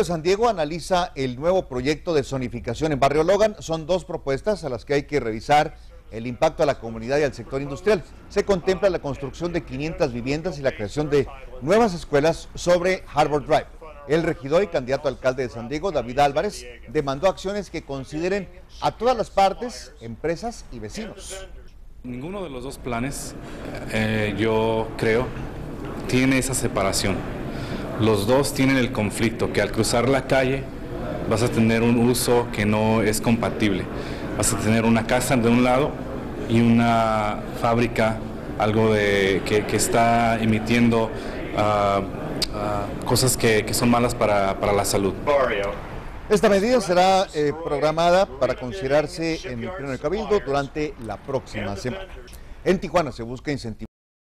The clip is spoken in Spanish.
de San Diego analiza el nuevo proyecto de zonificación en Barrio Logan. Son dos propuestas a las que hay que revisar el impacto a la comunidad y al sector industrial. Se contempla la construcción de 500 viviendas y la creación de nuevas escuelas sobre Harvard Drive. El regidor y candidato alcalde de San Diego, David Álvarez, demandó acciones que consideren a todas las partes, empresas y vecinos. Ninguno de los dos planes, eh, yo creo, tiene esa separación los dos tienen el conflicto, que al cruzar la calle vas a tener un uso que no es compatible. Vas a tener una casa de un lado y una fábrica, algo de, que, está emitiendo ah, ah, cosas que, son malas para, la salud. Esta medida será eh, programada para considerarse en el pleno de Cabildo durante la próxima semana. En Tijuana se busca incentivar